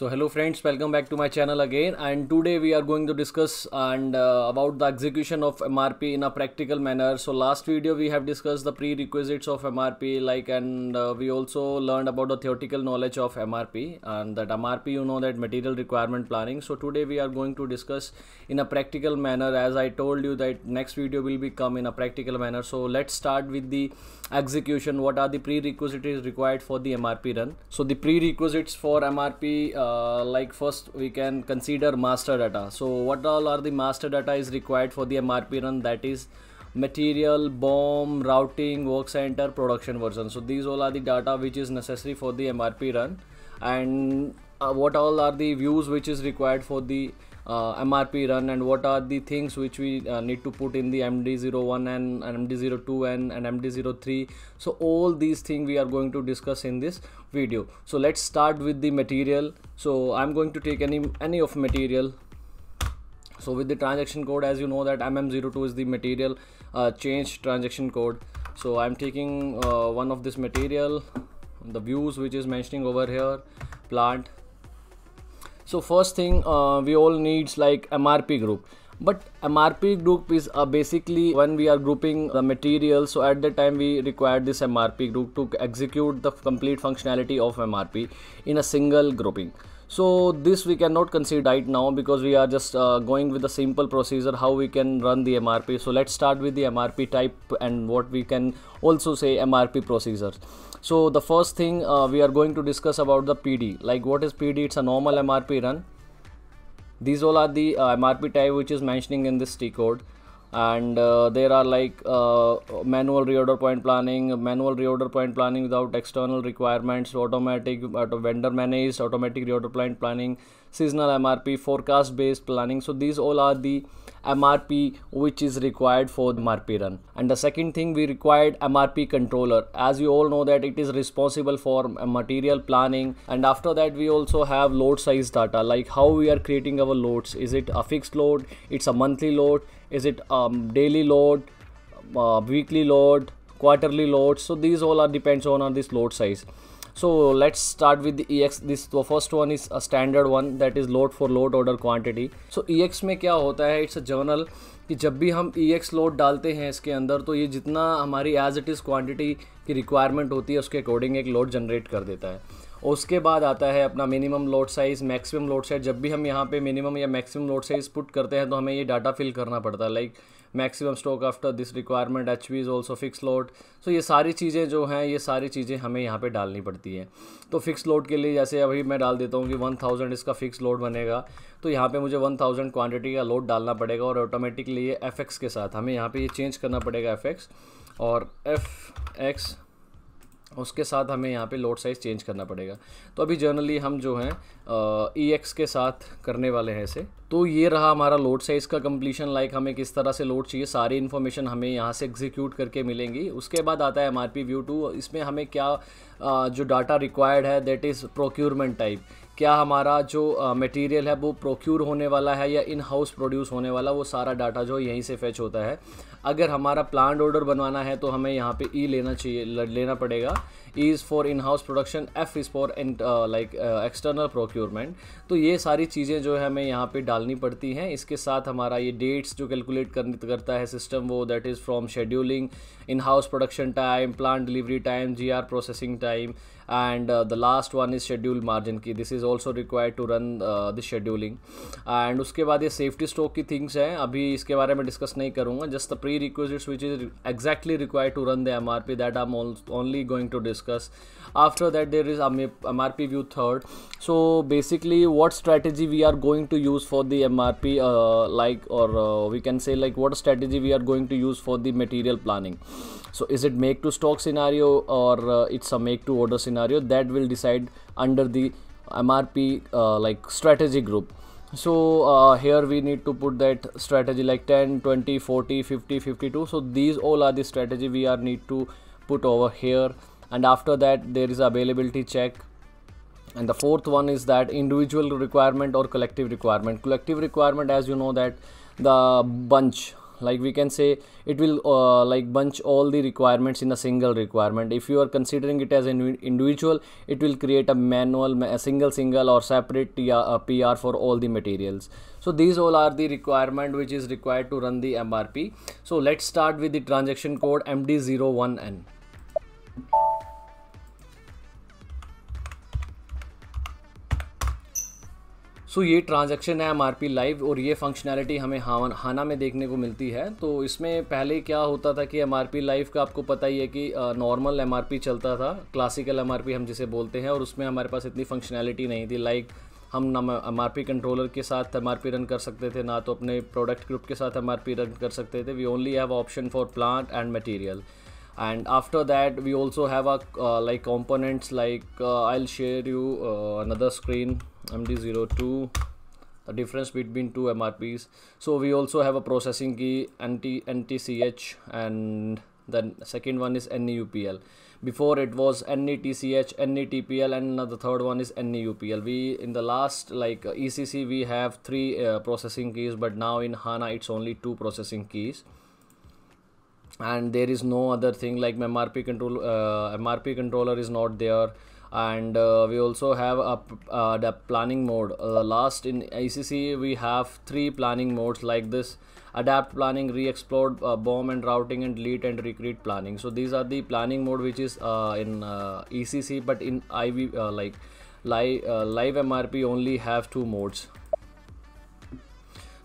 so hello friends welcome back to my channel again. And today we are going to discuss and uh, about the execution of mrp in a practical manner. So last video we have discussed the prerequisites of mrp like and uh, we also learned about the theoretical knowledge of mrp and that mrp you know that material requirement planning. So today we are going to discuss in a practical manner. As i told you that next video will be come in a practical manner. So let's start with the execution. What are the prerequisites required for the mrp run? So the prerequisites for mrp uh, like first we can consider master data. So what all are the master data is required for the mrp run? That is material BOM routing work center production version. So these all are the data which is necessary for the mrp run. And uh, what all are the views which is required for the uh, MRP run and what are the things which we uh, need to put in the MD01 and, and MD02 and, and MD03 so all these things we are going to discuss in this video. So let's start with the material. So I'm going to take any any of material. So with the transaction code as you know that mm02 is the material uh, change transaction code. So i'm taking uh, one of this material the views which is mentioning over here plant so first thing uh, we all needs like mrp group. But mrp group is uh, basically when we are grouping the material so at the time we require this mrp group to execute the complete functionality of mrp in a single grouping. So this we cannot consider right now because we are just uh, going with the simple procedure how we can run the mrp so let's start with the mrp type and what we can also say mrp procedures so the first thing uh, we are going to discuss about the pd like what is pd it's a normal mrp run. These all are the uh, mrp type which is mentioning in this t code and uh, there are like uh, manual reorder point planning manual reorder point planning without external requirements automatic auto vendor managed automatic reorder point planning seasonal mrp forecast based planning. So these all are the mrp which is required for the mrp run. And the second thing we required mrp controller. As you all know that it is responsible for material planning and after that we also have load size data like how we are creating our loads. Is it a fixed load? It's a monthly load is it um, daily load uh, weekly load quarterly load so these all are depends on, on this load size so let's start with the ex this the first one is a standard one that is load for load order quantity so ex में क्या होता है it's a journal कि जब भी हम ई x load डालते हैं इसके अंदर तो ये जितना हमारी एज इट इज़ क्वांटिटी की रिक्वायरमेंट होती है उसके अकॉर्डिंग एक लोड जनरेट कर देता है उसके बाद आता है अपना minimum lot size maximum lot size जब भी हम यहाँ पे मिनिमम या मैक्सिमम लोड साइज़ पुट करते हैं तो हमें ये डाटा फिल करना पड़ता है। Like maximum stock after this requirement H V is also fix lot so ये सारी चीज़ें जो हैं, ये सारी चीज़ें हमें यहाँ पे डालनी पड़ती हैं। तो फिक्स लोड के लिए जैसे अभी मैं डाल देता हूँ कि वन थाउज़ेंड इसका फिक्स लोड बनेगा तो यहाँ पे मुझे वन थाउज़ेंड क्वान्टिटी का लोड डालना पड़ेगा और ऑटोमेटिकली ये एफ़ के साथ हमें यहाँ पे ये चेंज करना पड़ेगा एफ़ एक्स और एफ़ एक्स उसके साथ हमें यहाँ पे लोड साइज़ चेंज करना पड़ेगा। तो अभी जर्नली हम जो हैं ई एक्स e के साथ करने वाले हैं इसे। तो ये रहा हमारा लोड साइज़ का कंप्लीशन लाइक हमें किस तरह से लोड चाहिए, सारी इन्फॉर्मेशन हमें यहाँ से एग्जीक्यूट करके मिलेंगी। उसके बाद आता है M R P view two इसमें हमें क्या जो डाटा रिक्वायर्ड है दैट इज़ प्रोक्योरमेंट टाइप क्या हमारा जो मटेरियल है वो प्रोक्यूर होने वाला है या इन हाउस प्रोड्यूस होने वाला वो सारा डाटा जो यहीं से फेच होता है। अगर हमारा प्लान ऑर्डर बनवाना है तो हमें यहाँ पे ई e लेना चाहिए लेना पड़ेगा। E is for in house production F is for in like external procurement तो ये सारी चीज़ें जो है हमें यहाँ पे डालनी पड़ती हैं। इसके साथ हमारा ये डेट्स जो कैलकुलेट कर, करता है सिस्टम वो that is from scheduling in house production time plan delivery time G R processing time and uh, the last one is schedule margin key this also required to run uh, the scheduling. And उसके बाद ये safety stock की things हैं अभी इसके बारे में discuss नहीं करूँगा just the prerequisites which is exactly required to run the MRP that I'm only going to discuss. After that there is MRP view third. So basically what strategy we are going to use for the MRP uh, like or uh, we can say like what strategy we are going to use for the material planning? So is it make to stock scenario or it's a make to order scenario? That will decide under the mrp uh, like strategy group. So uh, here we need to put that strategy like 10 20 40 50 52 so these all are the strategy we are need to put over here. And after that there is availability check. And the fourth one is that individual requirement or collective requirement. Collective requirement as you know that the bunch like we can say it will uh, like bunch all the requirements in a single requirement. If you are considering it as an individual it will create a manual a single single or separate pr for all the materials. So these all are the requirement which is required to run the mrp so let's start with the transaction code md01n सो ये transaction है M R P live और ये functionality हमें हाना में देखने को मिलती है। तो इसमें पहले क्या होता था कि एम आर पी लाइव का आपको पता ही है कि नॉर्मल एम आर पी चलता था क्लासिकल एम आर पी हम जिसे बोलते हैं और उसमें हमारे पास इतनी फंक्शनैलिटी नहीं थी। लाइक हम ना एम कंट्रोलर के साथ एम आर पी रन कर सकते थे, ना तो अपने प्रोडक्ट ग्रुप के साथ एम आर पी रन कर सकते थे। We only have option for plant and material and after that we also have a uh, like components like uh, i'll share you uh, another screen md02 the difference between two mrps so we also have a processing key nt ntch and then second one is neupl before it was netch netpl and the third one is neupl we in the last like ecc we have three uh, processing keys but now in hana it's only two processing keys and there is no other thing like mrp control uh, mrp controller is not there. And uh, we also have a uh, the planning mode. Uh, last in ecc we have three planning modes like this. Adapt planning re-explode uh, BOM and routing and delete and recreate planning. So these are the planning mode which is uh, in ecc but in iv like live mrp only have two modes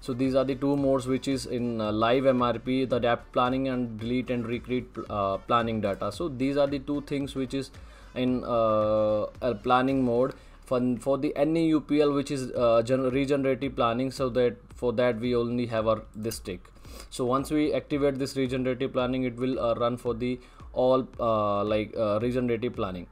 so these are the two modes which is in uh, live mrp the adapt planning and delete and recreate uh, planning data. So these are the two things which is in uh, planning mode. For, for the neupl which is uh, regenerative planning so that for that we only have our this tick. So once we activate this regenerative planning it will uh, run for the all uh, like regenerative planning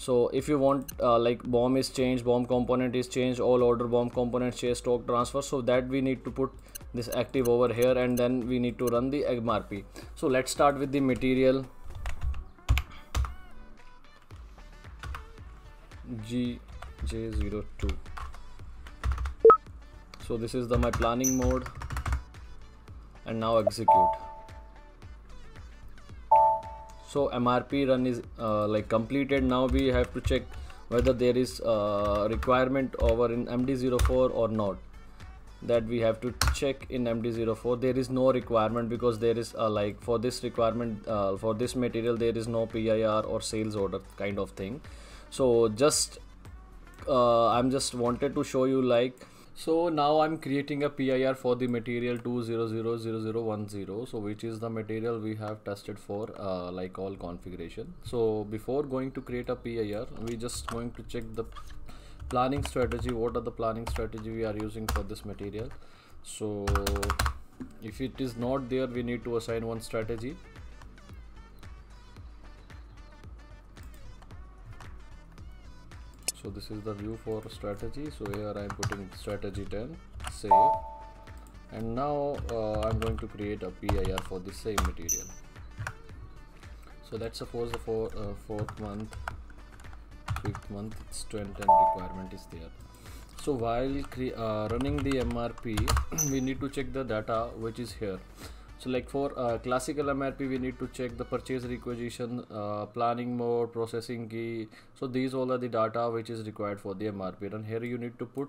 so if you want uh, like BOM is changed BOM component is changed all order BOM components change stock transfer so that we need to put this active over here and then we need to run the mrp so let's start with the material. Gj02 so this is the my planning mode. And now execute so mrp run is uh, like completed. Now we have to check whether there is uh, requirement over in md04 or not. That we have to check in md04 there is no requirement because there is uh, like for this requirement uh, for this material there is no pir or sales order kind of thing. So just uh, i'm just wanted to show you like so now I'm creating a PIR for the material 2000010 so which is the material we have tested for uh, like all configuration. So before going to create a PIR we just going to check the planning strategy. What are the planning strategy we are using for this material? So if it is not there we need to assign one strategy so this is the view for strategy. So here i'm putting strategy 10 save. And now uh, i'm going to create a pir for the same material. So let's suppose the four, uh, fourth month fifth month 20 and requirement is there. So while uh, running the mrp we need to check the data which is here so like for uh, classical mrp we need to check the purchase requisition uh, planning mode processing key. So these all are the data which is required for the mrp and here you need to put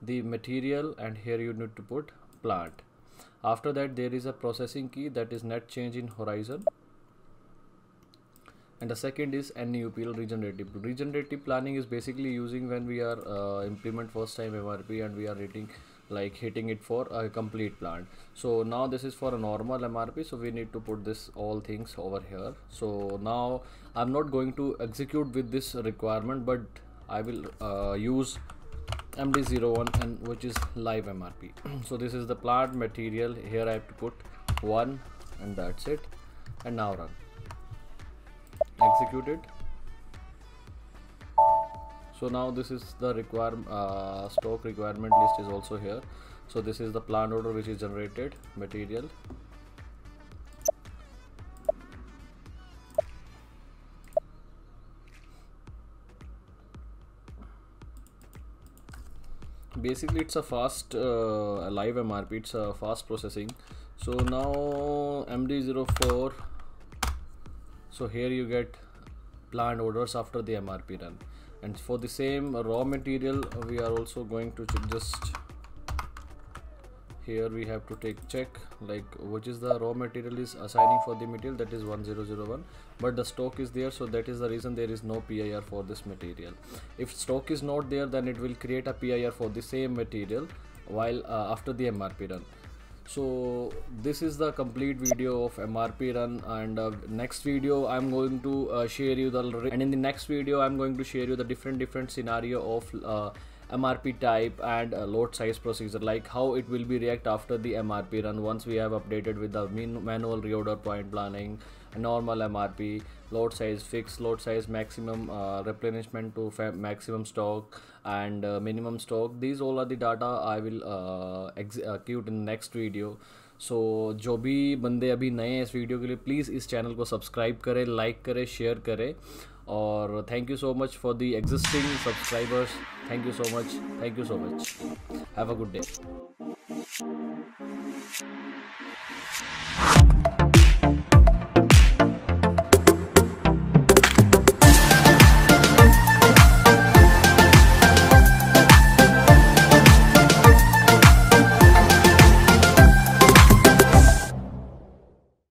the material and here you need to put plant. After that there is a processing key that is net change in horizon. And the second is NEUPL regenerative. Regenerative planning is basically using when we are uh, implement first time MRP and we are rating like hitting it for a complete plant. So now this is for a normal mrp so we need to put this all things over here. So now i'm not going to execute with this requirement but i will uh, use md01 and which is live mrp so this is the plant material. Here i have to put one and that's it. And now run. Execute it so now this is the require uh, stock requirement list is also here. So this is the plan order which is generated material. Basically it's a fast uh, live mrp it's a fast processing. So now md04 so here you get planned orders after the mrp run and for the same raw material we are also going to just here we have to take check like which is the raw material is assigning for the material that is 1001 but the stock is there so that is the reason there is no PIR for this material. If stock is not there then it will create a PIR for the same material while uh, after the MRP run so this is the complete video of mrp run and uh, next video i'm going to uh, share you the and in the next video i'm going to share you the different different scenario of uh, mrp type and load size procedure like how it will be react after the mrp run once we have updated with the manual reorder point planning normal mrp load size fixed load size maximum uh, replenishment to maximum stock and uh, minimum stock these all are the data i will uh, execute in next video so so, जो भी बंदे अभी नए हैं इस video के लिए please इस चैनल को सब्सक्राइब करें लाइक करें शेयर करें और thank you so much for the existing subscribers thank you so much thank you so much have a good day